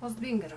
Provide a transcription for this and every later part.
Ostbingera.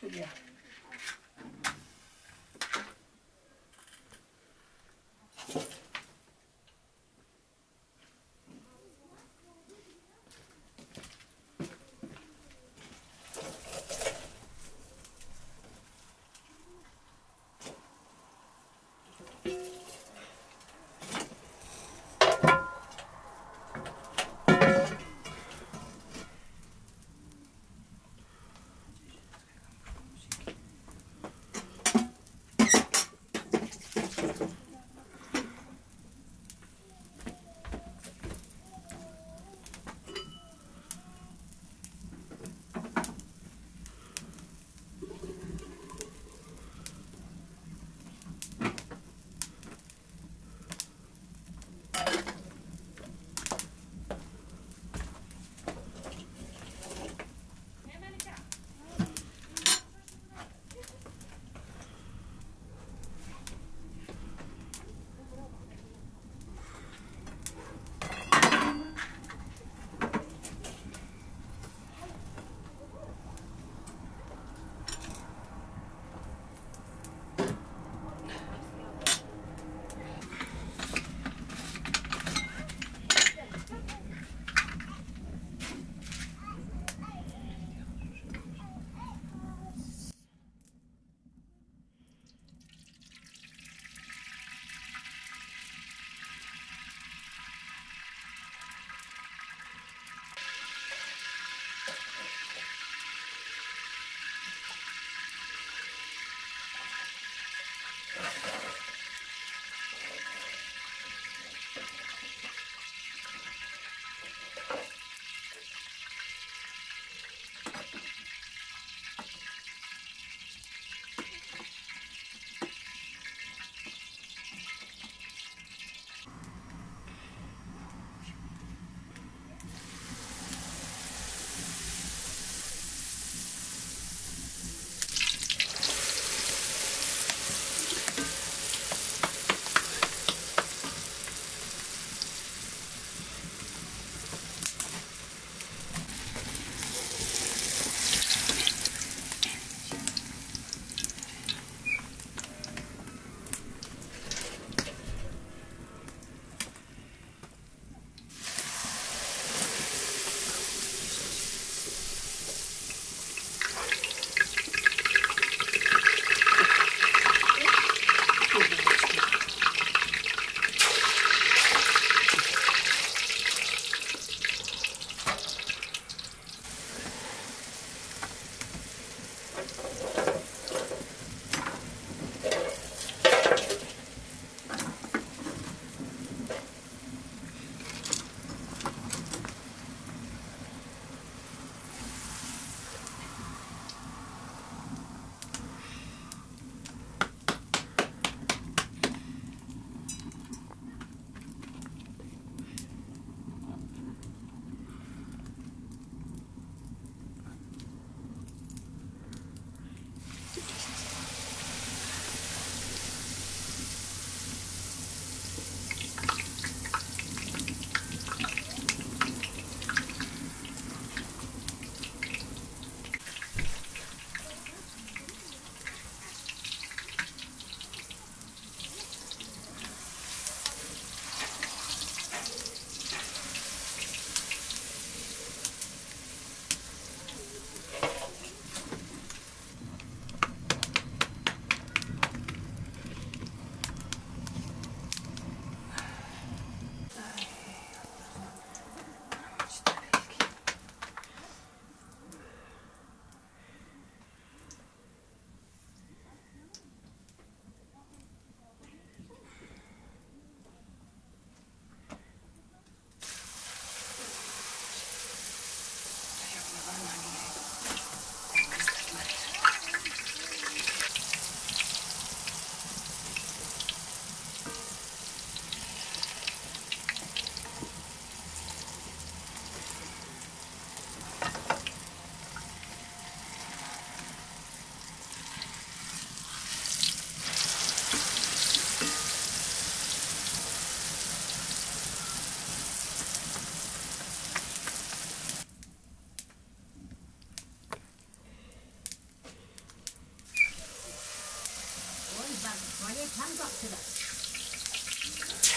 出去。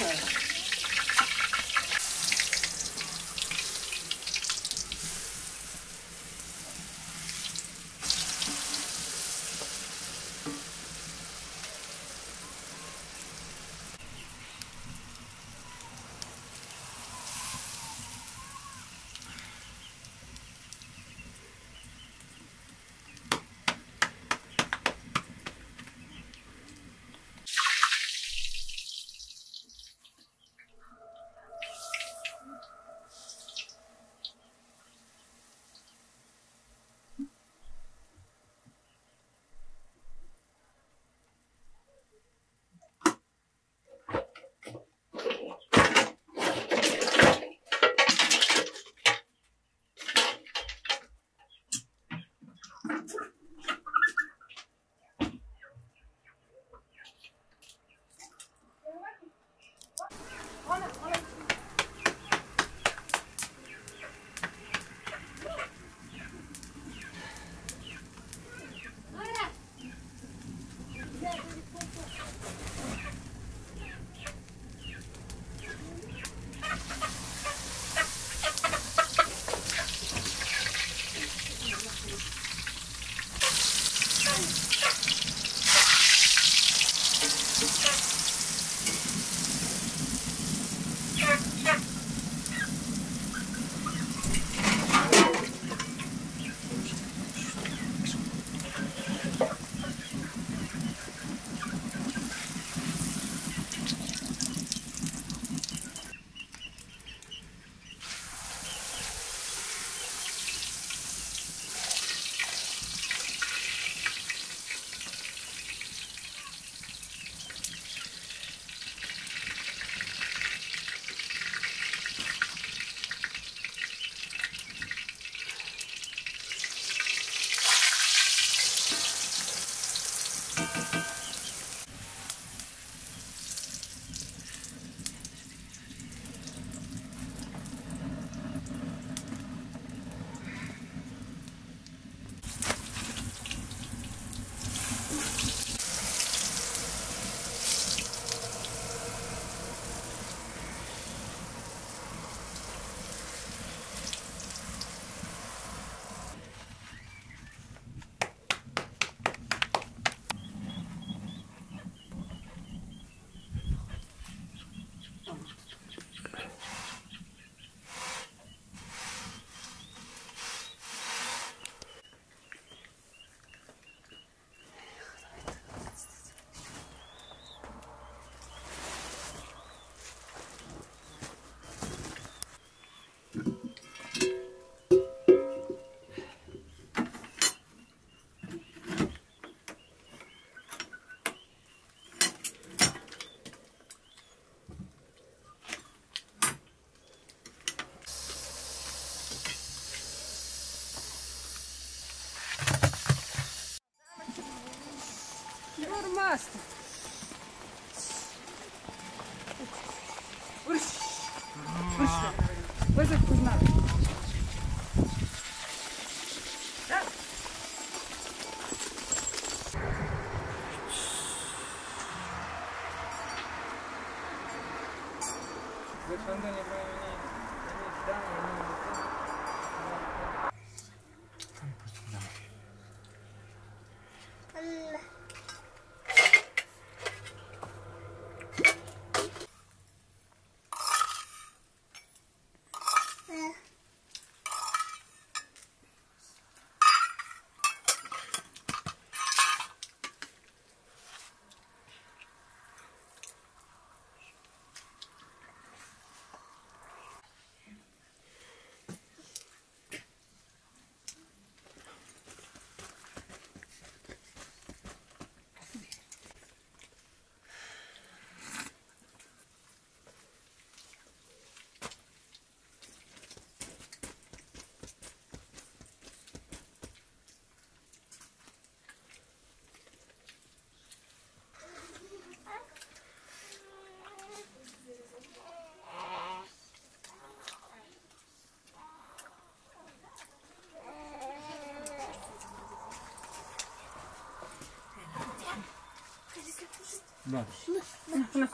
there. Нормасно. Да. На, на.